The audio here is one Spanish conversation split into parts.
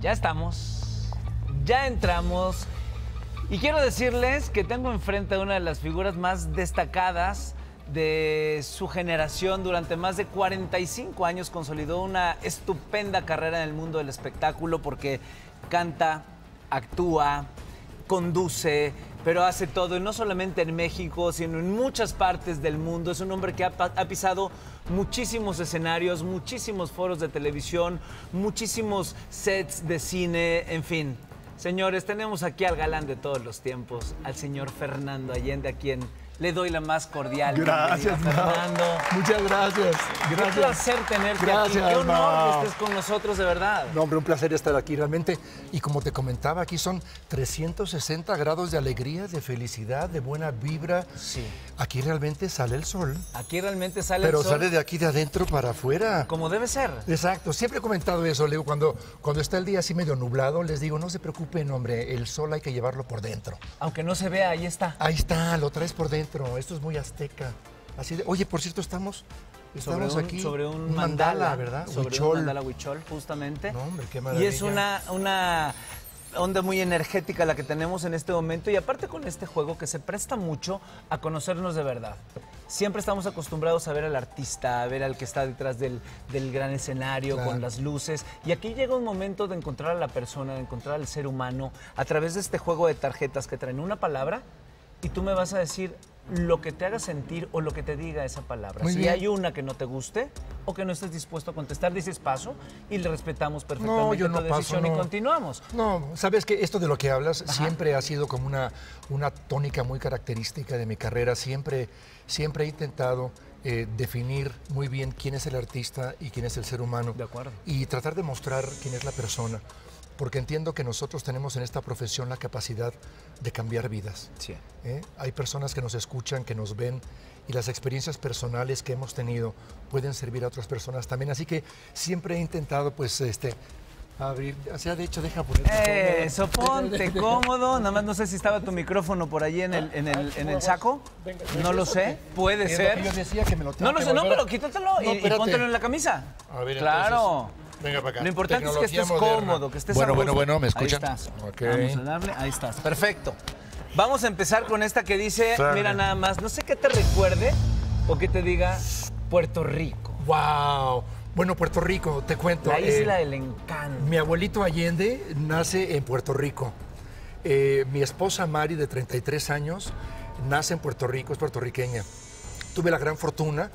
Ya estamos, ya entramos y quiero decirles que tengo enfrente a una de las figuras más destacadas de su generación. Durante más de 45 años consolidó una estupenda carrera en el mundo del espectáculo porque canta, actúa, conduce, pero hace todo, y no solamente en México, sino en muchas partes del mundo. Es un hombre que ha, ha, pisado muchísimos escenarios, muchísimos foros de televisión, muchísimos sets de cine, en fin. Señores, tenemos aquí al galán de todos los tiempos, al señor Fernando Allende, a quien le doy la más cordial. Gracias, Fernando. Muchas gracias. Gracias. Qué placer tenerte gracias, aquí. Qué honor que estés con nosotros, de verdad. No, hombre, un placer estar aquí realmente. Y como te comentaba, aquí son 360 grados de alegría, de felicidad, de buena vibra. Sí. Aquí realmente sale el sol. Aquí realmente sale el sol. Pero sale de aquí de adentro para afuera. Como debe ser. Exacto. Siempre he comentado eso, Leo. Cuando, cuando está el día así medio nublado, les digo, no se preocupen, hombre, el sol hay que llevarlo por dentro. Aunque no se vea, ahí está. Ahí está, lo traes por dentro esto es muy azteca. Así de, oye, por cierto, estamos, estamos sobre un, aquí. Sobre un, mandala, ¿verdad? Sobre huichol. un mandala huichol, justamente. No, hombre, qué maravilla. Y es una, una onda muy energética la que tenemos en este momento y aparte con este juego que se presta mucho a conocernos de verdad. Siempre estamos acostumbrados a ver al artista, a ver al que está detrás del, del gran escenario, claro. con las luces. Y aquí llega un momento de encontrar a la persona, de encontrar al ser humano, a través de este juego de tarjetas que traen una palabra y tú me vas a decir lo que te haga sentir o lo que te diga esa palabra. Muy si bien. hay una que no te guste o que no estés dispuesto a contestar, dices paso y le respetamos perfectamente No, yo no tu paso, decisión y continuamos. No, sabes que esto de lo que hablas Ajá. siempre ha sido como una, una tónica muy característica de mi carrera. Siempre, siempre he intentado eh, definir muy bien quién es el artista y quién es el ser humano. De acuerdo. Y tratar de mostrar quién es la persona. Porque entiendo que nosotros tenemos en esta profesión la capacidad de cambiar vidas. Sí. ¿eh? Hay personas que nos escuchan, que nos ven y las experiencias personales que hemos tenido pueden servir a otras personas también. Así que siempre he intentado, pues, este, abrir. O sea, de hecho, deja poner. Eso, ponte cómodo. Nada más no sé si estaba tu micrófono por allí en el, en el, en el saco. No lo sé. Puede lo ser. yo decía que me lo tengo No, que sé, no, pero quítatelo y- póntelo en la camisa. A ver, claro. Venga para acá. Lo importante es que estés moderna. cómodo, que estés Bueno, bueno, bueno, ¿me escuchan? Ahí estás. Ok. Vamos a darle. Ahí estás. Perfecto. Vamos a empezar con esta que dice, Sale. mira nada más, no sé qué te recuerde o que te diga Puerto Rico. ¡Wow! Bueno, Puerto Rico, te cuento. La eh, isla del encanto. Mi abuelito Allende nace en Puerto Rico. Eh, mi esposa Mari, de 33 años, nace en Puerto Rico, es puertorriqueña. Tuve la gran fortuna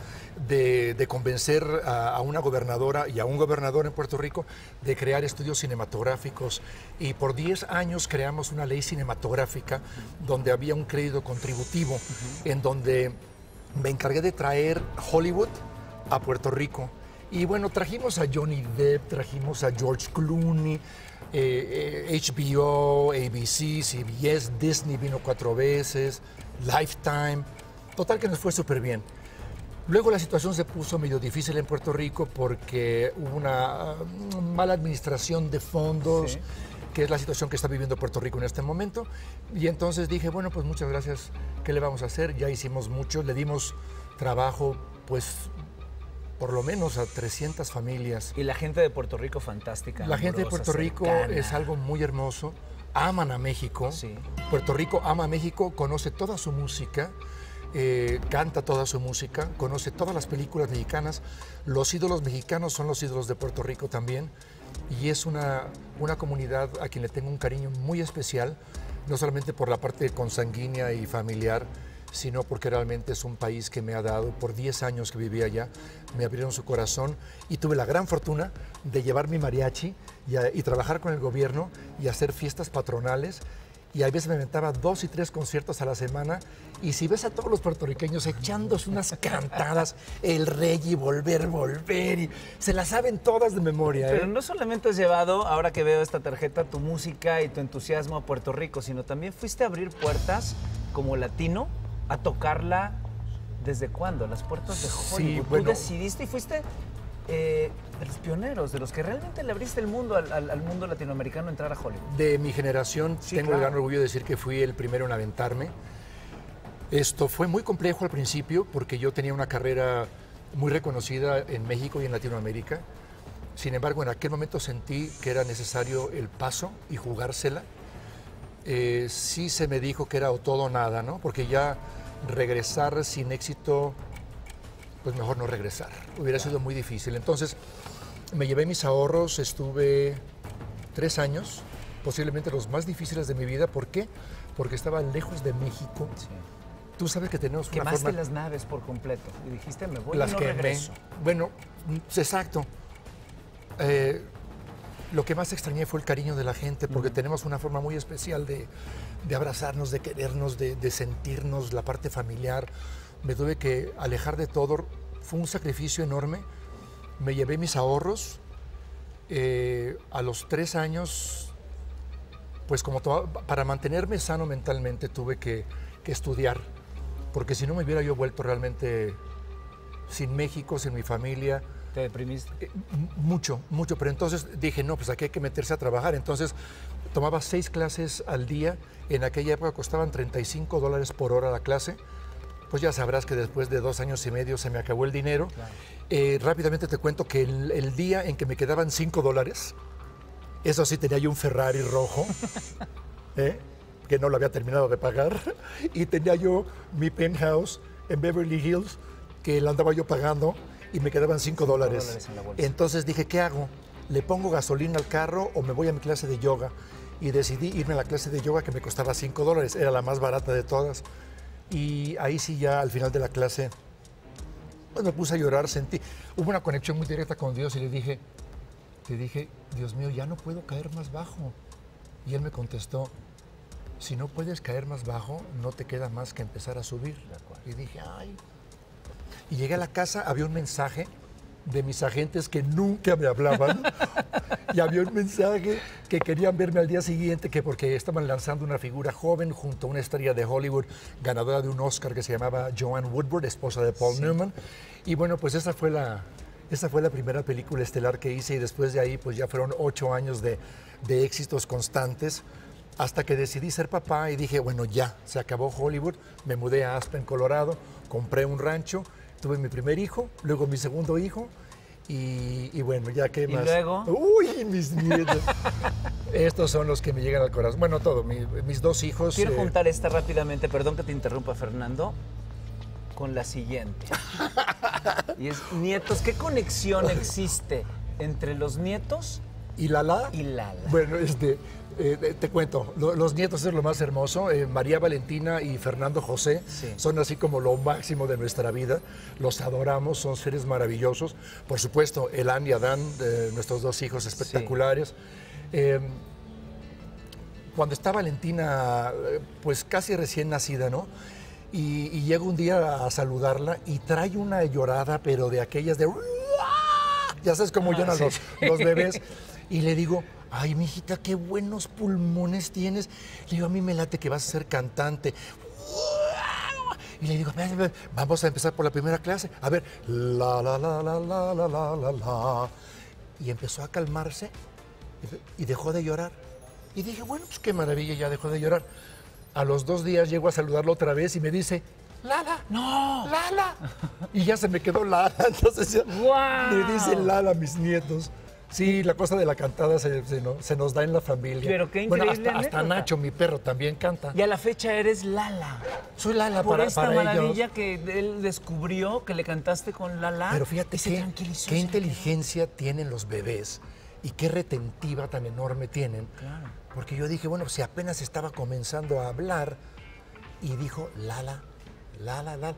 de, de convencer a, a una gobernadora y a un gobernador en Puerto Rico de crear estudios cinematográficos. Y por 10 años creamos una ley cinematográfica donde había un crédito contributivo, en donde me encargué de traer Hollywood a Puerto Rico. Y bueno, trajimos a Johnny Depp, trajimos a George Clooney, eh, eh, HBO, ABC, CBS, Disney vino cuatro veces, Lifetime. Total que nos fue súper bien. Luego la situación se puso medio difícil en Puerto Rico porque hubo una uh, mala administración de fondos, Sí. que es la situación que está viviendo Puerto Rico en este momento. Y entonces dije, bueno, pues muchas gracias, ¿qué le vamos a hacer? Ya hicimos mucho, le dimos trabajo, pues por lo menos a 300 familias. Y la gente de Puerto Rico fantástica. La gente de Puerto Rico cercana. es algo muy hermoso. Aman a México. Sí. Puerto Rico ama a México, conoce toda su música, eh, canta toda su música, conoce todas las películas mexicanas. Los ídolos mexicanos son los ídolos de Puerto Rico también. Y es una, una comunidad a quien le tengo un cariño muy especial, no solamente por la parte consanguínea y familiar, sino porque realmente es un país que me ha dado, por 10 años que viví allá, me abrieron su corazón y tuve la gran fortuna de llevar mi mariachi y, trabajar con el gobierno y hacer fiestas patronales. Y a veces me inventaba dos y tres conciertos a la semana. Y si ves a todos los puertorriqueños echándose unas cantadas, el rey y volver, volver, y se las saben todas de memoria. ¿eh? Pero no solamente has llevado, ahora que veo esta tarjeta, tu música y tu entusiasmo a Puerto Rico, sino también fuiste a abrir puertas como latino a tocarla desde cuándo, las puertas de Sí, Hollywood. bueno. Tú decidiste y fuiste eh, de los pioneros, de los que realmente le abriste el mundo al, al- al mundo latinoamericano entrar a Hollywood. De mi generación Sí, tengo claro. el gran orgullo de decir que fui el primero en aventarme. Esto fue muy complejo al principio porque yo tenía una carrera muy reconocida en México y en Latinoamérica. Sin embargo, en aquel momento sentí que era necesario el paso y jugársela. Eh, sí se me dijo que era o todo o nada, ¿no? Porque ya regresar sin éxito, pues mejor no regresar. Hubiera sido muy difícil. Entonces, me llevé mis ahorros, estuve tres años, posiblemente los más difíciles de mi vida. ¿Por qué? Porque estaba lejos de México. Tú sabes que tenemos una Quemaste forma... las naves por completo y dijiste, me voy las y no quemé. regreso. Bueno, mm, exacto. Eh, lo que más extrañé fue el cariño de la gente, porque tenemos una forma muy especial de, de abrazarnos, de querernos, de, de sentirnos, la parte familiar. Me tuve que alejar de todo. Fue un sacrificio enorme. Me llevé mis ahorros. Eh, a los tres años, pues como para mantenerme sano mentalmente tuve que, que estudiar, porque si no me hubiera yo vuelto realmente sin México, sin mi familia, ¿Te deprimiste? eh, mucho, mucho. Pero entonces dije, no, pues aquí hay que meterse a trabajar. Entonces tomaba seis clases al día. En aquella época costaban 35 dólares por hora la clase. Pues ya sabrás que después de dos años y medio se me acabó el dinero. Eh, rápidamente te cuento que el, el día en que me quedaban 5 dólares, eso sí tenía yo un Ferrari rojo, ¿eh? que no lo había terminado de pagar, y tenía yo mi penthouse en Beverly Hills, que lo andaba yo pagando, y me quedaban 5 dólares. dólares en la bolsa. Entonces dije, ¿qué hago? ¿Le pongo gasolina al carro o me voy a mi clase de yoga? Y decidí irme a la clase de yoga que me costaba 5 dólares, era la más barata de todas. Y ahí sí ya al final de la clase pues me puse a llorar, sentí, hubo una conexión muy directa con Dios y le dije, te dije, Dios mío, ya no puedo caer más bajo. Y él me contestó, si no puedes caer más bajo, no te queda más que empezar a subir. Y dije, ay. Y llegué a la casa, había un mensaje de mis agentes que nunca me hablaban. y había un mensaje que querían verme al día siguiente, que porque estaban lanzando una figura joven junto a una estrella de Hollywood, ganadora de un Oscar que se llamaba Joanne Woodward, esposa de Paul Newman. Y bueno, pues esa fue la, esa fue la primera película estelar que hice y después de ahí pues ya fueron ocho años de, de éxitos constantes hasta que decidí ser papá y dije, bueno, ya, se acabó Hollywood, me mudé a Aspen, Colorado, compré un rancho, tuve mi primer hijo, luego mi segundo hijo y, y bueno, ya qué ¿Y más. luego? Uy, mis nietos. Estos son los que me llegan al corazón. Bueno, todo, mi- mis dos hijos. Quiero eh, juntar esta rápidamente, perdón que te interrumpa, Fernando, con la siguiente. Y es nietos. ¿Qué conexión existe entre los nietos ¿Y Lala? y Lala? Bueno, este, eh, te cuento, lo- los nietos es lo más hermoso. Eh, María Valentina y Fernando José Sí. son así como lo máximo de nuestra vida. Los adoramos, son seres maravillosos. Por supuesto, Elan y Adán, eh, nuestros dos hijos espectaculares. Eh, cuando está Valentina, pues casi recién nacida, ¿no? Y, y llego un día a saludarla y trae una llorada, pero de aquellas de... Ya sabes cómo Ah, lloran sí, los, los bebés. Y le digo, ay, mijita, qué buenos pulmones tienes. Le digo, a mí me late que vas a ser cantante. Y le digo, "Ven, ven, vamos a empezar por la primera clase. A ver, la, la, la, la, la, la, la, la, la. Y empezó a calmarse y- dejó de llorar. Y dije, bueno, pues qué maravilla, ya dejó de llorar. A los dos días llego a saludarlo otra vez y me dice, Lala, ¡No! Lala. Y ya se me quedó Lala. Entonces ya ¡Guau! le dicen Lala a mis nietos. Sí, la cosa de la cantada se, se no- se nos da en la familia. Pero qué Bueno, increíble hasta, hasta. Nacho, mi perro, también canta. Y a la fecha eres Lala. Soy Lala Por para, esta para maravilla ellos. que él descubrió que le cantaste con Lala. Pero fíjate qué, qué inteligencia tienen los bebés y qué retentiva tan enorme tienen. Claro. Porque yo dije, bueno, si apenas estaba comenzando a hablar y dijo Lala, Lala, Lala.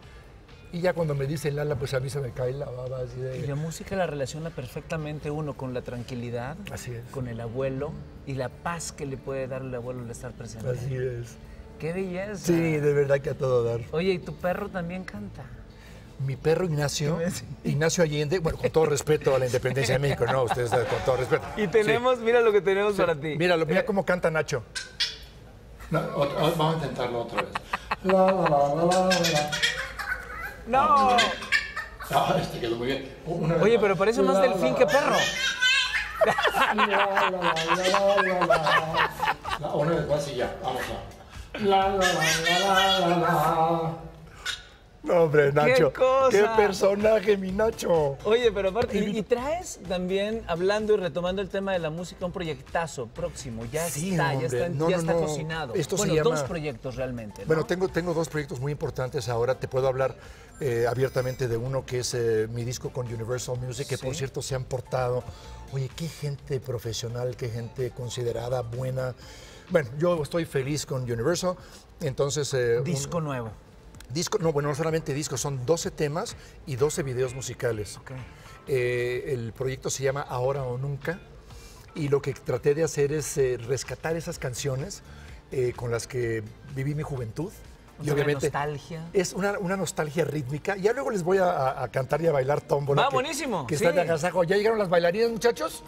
Y ya cuando me dice Lala, pues a mí se me cae la baba así Y la de... música la relaciona perfectamente uno con la tranquilidad, Así es. con el abuelo y la paz que le puede dar el abuelo al estar presente. Así es. ¡Qué belleza! Sí, de verdad que a todo dar. Oye, ¿y tu perro también canta? Mi perro Ignacio. Ignacio Allende, bueno, con todo respeto a la independencia de México, no, ustedes con todo respeto. Y tenemos, mira lo que tenemos para ti. Míralo, mira cómo canta Nacho. vamos a intentarlo otra vez. La, la, la, la, la, la. ¡No! Ah, este quedó muy bien. Una vez Oye, más. pero parece más La, delfín la, que la, perro. la, la, la, la, la, la, la. La, Una vez más y ya, vamos a. La, la, la, la, la, la, la. No, hombre, Nacho. ¡Qué cosa! ¡Qué personaje, mi Nacho! Oye, pero aparte, y, y traes también, hablando y retomando el tema de la música, un proyectazo próximo. Ya Sí, está, ya está, No, ya no, está no. cocinado. Esto se bueno, dos proyectos realmente. ¿no? Bueno, tengo, tengo dos proyectos muy importantes ahora. Te puedo hablar eh, abiertamente de uno que es eh, mi disco con Universal Music, que por cierto se han portado. Oye, qué gente profesional, qué gente considerada, buena. Bueno, yo estoy feliz con Universal. Entonces. eh, un- Disco nuevo. Disco, no, bueno, no solamente disco, son 12 temas y 12 videos musicales. Ok. Eh, el proyecto se llama Ahora o Nunca y lo que traté de hacer es eh, rescatar esas canciones eh, con las que viví mi juventud. Un Y obviamente nostalgia. es una, una nostalgia rítmica. Ya luego les voy a, a- a cantar y a bailar tómbola. Va, que- buenísimo, Que está sí. de agasajo. ¿Ya llegaron las bailarinas, muchachos?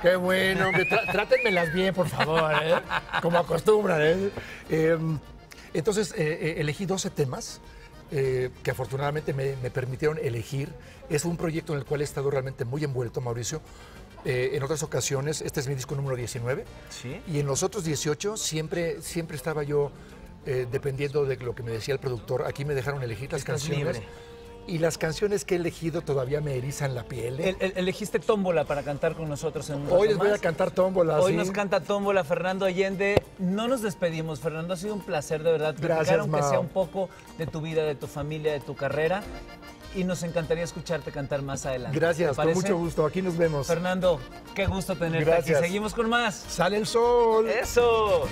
Qué bueno, trátenmelas bien, por favor, ¿eh? Como acostumbran, ¿eh? Entonces, eh, eh, elegí 12 temas eh, que afortunadamente me, me permitieron elegir. Es un proyecto en el cual he estado realmente muy envuelto, Mauricio. Eh, en otras ocasiones, este es mi disco número 19. Sí. Y en los otros 18 siempre, siempre estaba yo eh, dependiendo de lo que me decía el productor. Aquí me dejaron elegir las Estás canciones. libre. Y las canciones que he elegido todavía me erizan la piel. ¿eh? El- el- elegiste Tómbola para cantar con nosotros en un Hoy les voy a cantar tómbola. Hoy ¿sí? nos canta Tómbola Fernando Allende. No nos despedimos, Fernando. Ha sido un placer, de verdad. Gracias, aunque sea un poco de tu vida, de tu familia, de tu carrera. Y nos encantaría escucharte cantar más adelante. Gracias, ¿Te con mucho gusto. Aquí nos vemos. Fernando, qué gusto tenerte Gracias. aquí. Seguimos con más. Sale el sol. Eso.